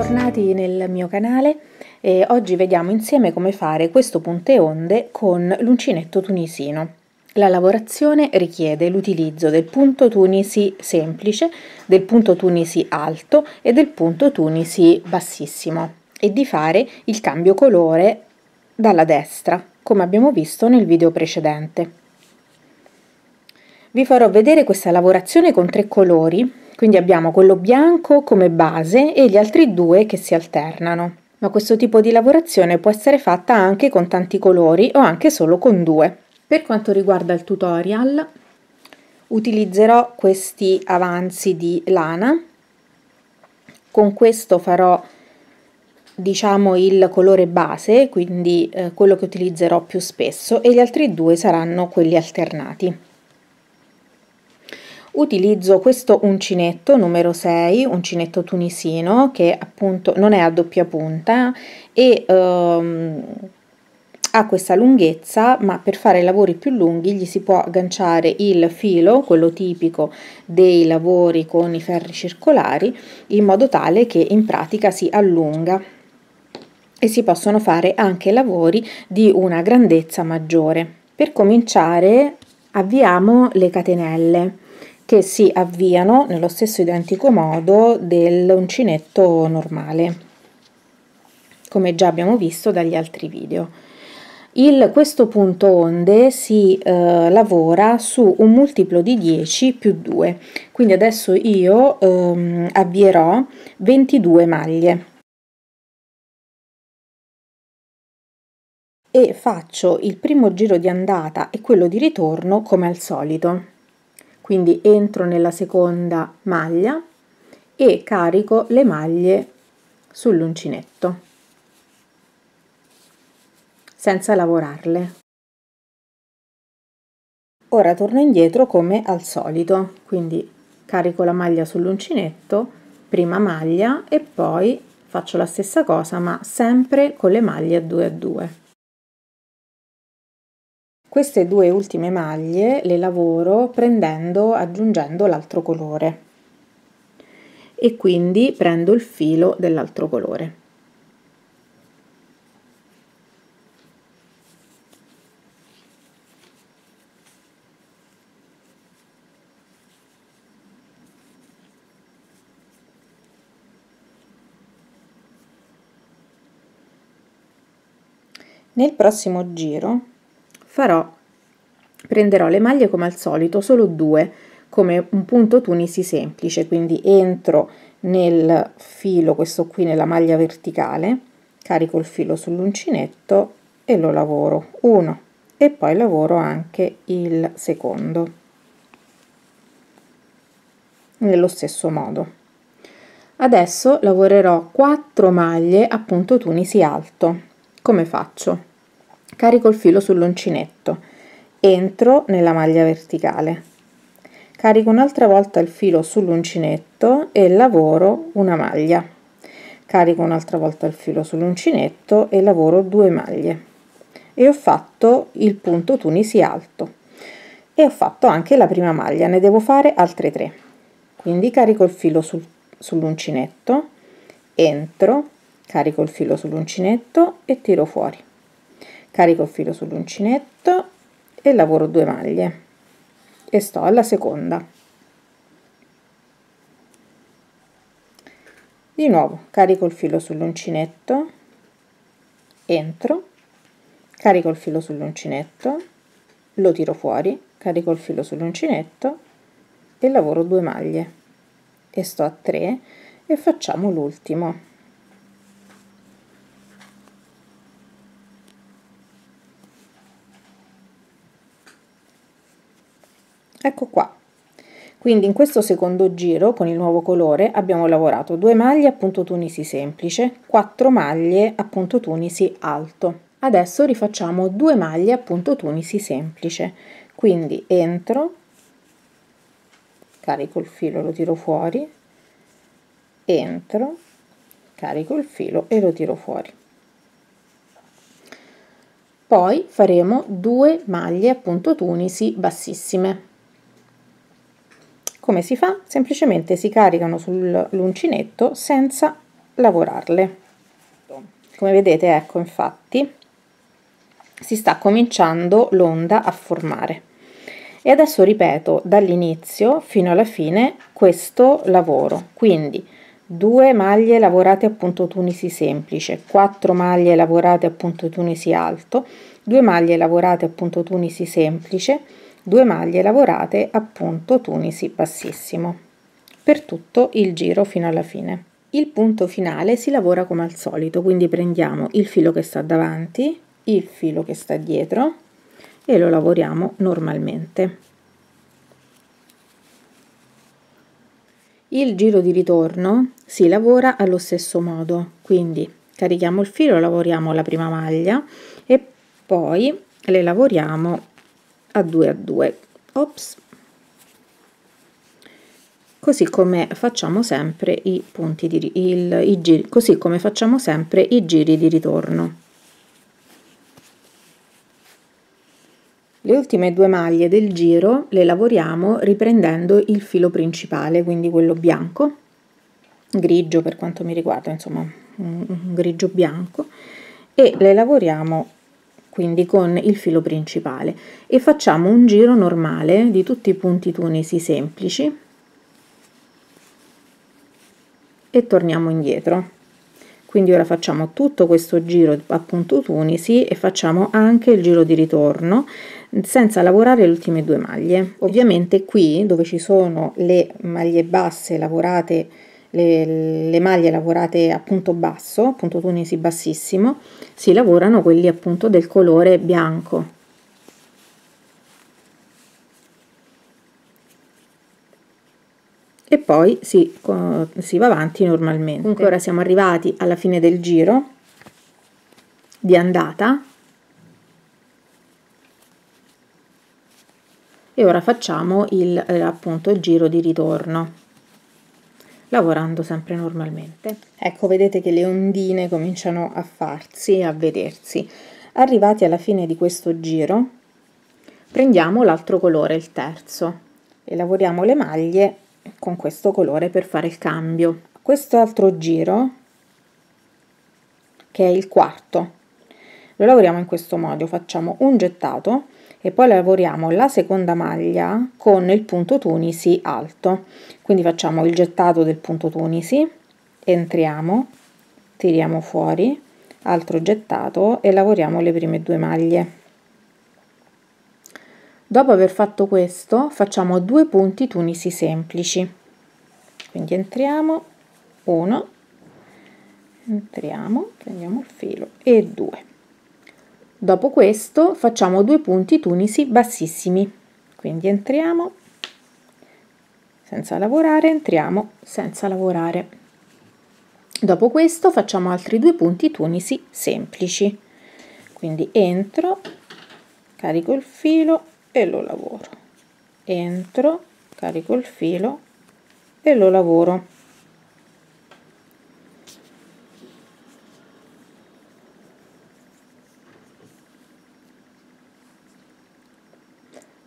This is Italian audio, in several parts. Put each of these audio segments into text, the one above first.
bentornati nel mio canale e oggi vediamo insieme come fare questo punte onde con l'uncinetto tunisino. La lavorazione richiede l'utilizzo del punto tunisi semplice, del punto tunisi alto e del punto tunisi bassissimo e di fare il cambio colore dalla destra, come abbiamo visto nel video precedente. Vi farò vedere questa lavorazione con tre colori quindi abbiamo quello bianco come base e gli altri due che si alternano. Ma questo tipo di lavorazione può essere fatta anche con tanti colori o anche solo con due. Per quanto riguarda il tutorial, utilizzerò questi avanzi di lana. Con questo farò diciamo il colore base, quindi eh, quello che utilizzerò più spesso e gli altri due saranno quelli alternati utilizzo questo uncinetto numero 6 uncinetto tunisino che appunto non è a doppia punta e um, ha questa lunghezza ma per fare lavori più lunghi gli si può agganciare il filo quello tipico dei lavori con i ferri circolari in modo tale che in pratica si allunga e si possono fare anche lavori di una grandezza maggiore. Per cominciare avviamo le catenelle che si avviano nello stesso identico modo dell'uncinetto normale, come già abbiamo visto dagli altri video. Il, questo punto onde si eh, lavora su un multiplo di 10 più 2, quindi adesso io ehm, avvierò 22 maglie. E faccio il primo giro di andata e quello di ritorno come al solito quindi entro nella seconda maglia e carico le maglie sull'uncinetto senza lavorarle. Ora torno indietro come al solito, quindi carico la maglia sull'uncinetto, prima maglia e poi faccio la stessa cosa ma sempre con le maglie a 2 a 2. Queste due ultime maglie le lavoro prendendo, aggiungendo l'altro colore e quindi prendo il filo dell'altro colore. Nel prossimo giro farò prenderò le maglie come al solito solo due come un punto tunisi semplice quindi entro nel filo questo qui nella maglia verticale carico il filo sull'uncinetto e lo lavoro uno e poi lavoro anche il secondo nello stesso modo. Adesso lavorerò 4 maglie a punto tunisi alto. Come faccio carico il filo sull'uncinetto, entro nella maglia verticale, carico un'altra volta il filo sull'uncinetto e lavoro una maglia, carico un'altra volta il filo sull'uncinetto e lavoro due maglie. E ho fatto il punto tunisi alto. E ho fatto anche la prima maglia, ne devo fare altre tre. Quindi carico il filo sul, sull'uncinetto, entro, carico il filo sull'uncinetto e tiro fuori carico il filo sull'uncinetto e lavoro due maglie. E sto alla seconda. Di nuovo carico il filo sull'uncinetto. Entro carico il filo sull'uncinetto. Lo tiro fuori carico il filo sull'uncinetto e lavoro due maglie. E sto a 3 e facciamo l'ultimo ecco qua. Quindi in questo secondo giro con il nuovo colore abbiamo lavorato due maglie a punto tunisi semplice 4 maglie a punto tunisi alto. Adesso rifacciamo due maglie a punto tunisi semplice. Quindi entro carico il filo lo tiro fuori entro carico il filo e lo tiro fuori. Poi faremo due maglie a punto tunisi bassissime come si fa? Semplicemente si caricano sull'uncinetto senza lavorarle. Come vedete ecco infatti si sta cominciando l'onda a formare. E adesso ripeto dall'inizio fino alla fine questo lavoro. Quindi 2 maglie lavorate a punto tunisi semplice 4 maglie lavorate a punto tunisi alto 2 maglie lavorate a punto tunisi semplice 2 maglie lavorate a punto tunisi bassissimo. Per tutto il giro fino alla fine. Il punto finale si lavora come al solito quindi prendiamo il filo che sta davanti il filo che sta dietro e lo lavoriamo normalmente. Il giro di ritorno si lavora allo stesso modo quindi carichiamo il filo lavoriamo la prima maglia e poi le lavoriamo a 2 a 2 ops. Così come facciamo sempre i punti di il, i giri così come facciamo sempre i giri di ritorno. Le ultime due maglie del giro le lavoriamo riprendendo il filo principale quindi quello bianco. Grigio per quanto mi riguarda insomma un, un grigio bianco. E le lavoriamo quindi con il filo principale. E facciamo un giro normale di tutti i punti tunisi semplici. E torniamo indietro. Quindi ora facciamo tutto questo giro appunto tunisi e facciamo anche il giro di ritorno senza lavorare le ultime due maglie. Ovviamente qui dove ci sono le maglie basse lavorate le, le maglie lavorate a punto basso punto tunisi bassissimo si lavorano quelli appunto del colore bianco. E poi si, si va avanti normalmente. Comunque ora siamo arrivati alla fine del giro di andata. E ora facciamo il, eh, appunto il giro di ritorno lavorando sempre normalmente. Ecco, vedete che le ondine cominciano a farsi, a vedersi. Arrivati alla fine di questo giro, prendiamo l'altro colore, il terzo, e lavoriamo le maglie con questo colore per fare il cambio questo altro giro che è il quarto lo lavoriamo in questo modo facciamo un gettato e poi lavoriamo la seconda maglia con il punto tunisi alto. Quindi facciamo il gettato del punto tunisi entriamo tiriamo fuori altro gettato e lavoriamo le prime due maglie. Dopo aver fatto questo facciamo due punti tunisi semplici. Quindi entriamo 1 entriamo prendiamo il filo e 2 dopo questo facciamo due punti tunisi bassissimi. Quindi entriamo. Senza lavorare entriamo senza lavorare. Dopo questo facciamo altri due punti tunisi semplici. Quindi entro carico il filo e lo lavoro. Entro carico il filo e lo lavoro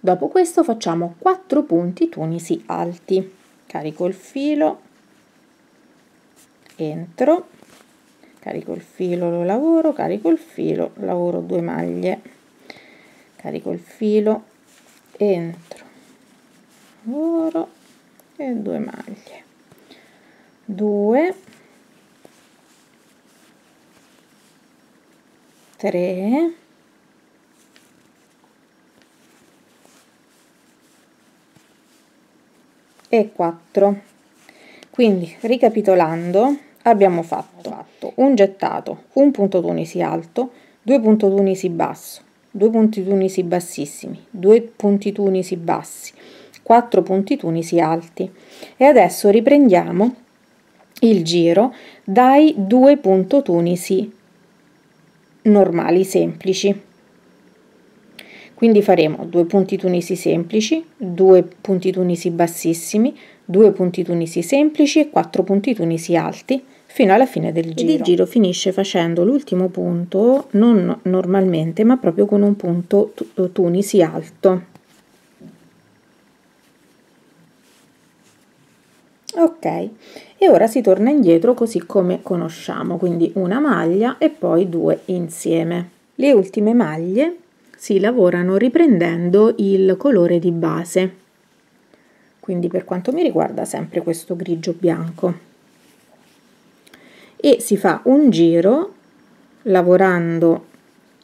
dopo questo facciamo 4 punti tunisi alti. Carico il filo. Entro. Carico il filo lo lavoro. Carico il filo lavoro due maglie. Carico il filo entro. Lavoro e due maglie. 2 3 e 4 quindi ricapitolando abbiamo fatto, fatto. un gettato un punto tunisi alto due punto tunisi basso 2 punti tunisi bassissimi, 2 punti tunisi bassi, 4 punti tunisi alti. E adesso riprendiamo il giro dai 2 punti tunisi normali semplici quindi faremo 2 punti tunisi semplici 2 punti tunisi bassissimi 2 punti tunisi semplici e 4 punti tunisi alti fino alla fine del giro. il giro finisce facendo l'ultimo punto non normalmente ma proprio con un punto tunisi alto. ok e ora si torna indietro così come conosciamo quindi una maglia e poi due insieme le ultime maglie si lavorano riprendendo il colore di base. Quindi per quanto mi riguarda sempre questo grigio bianco. E si fa un giro lavorando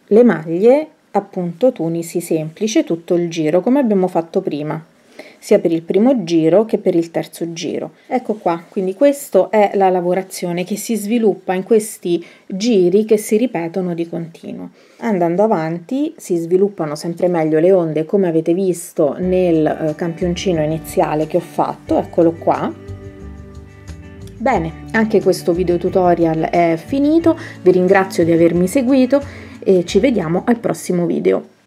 le maglie appunto tunisi semplice tutto il giro come abbiamo fatto prima sia per il primo giro che per il terzo giro. Ecco qua, quindi questa è la lavorazione che si sviluppa in questi giri che si ripetono di continuo. Andando avanti si sviluppano sempre meglio le onde come avete visto nel eh, campioncino iniziale che ho fatto, eccolo qua. Bene, anche questo video tutorial è finito, vi ringrazio di avermi seguito e ci vediamo al prossimo video.